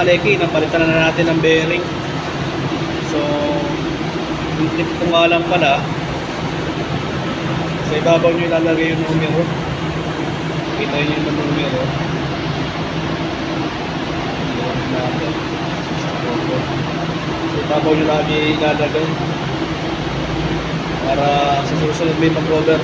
kaleki, napalitan na natin ng bearing. So, yung tip ko nga lang pala, sa ibabaw nyo ilalagay yung numero. Kita nyo yung numero. Sa ibabaw nyo lagi ilalagay. Para sa susunod may mag-over.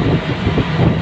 すいません。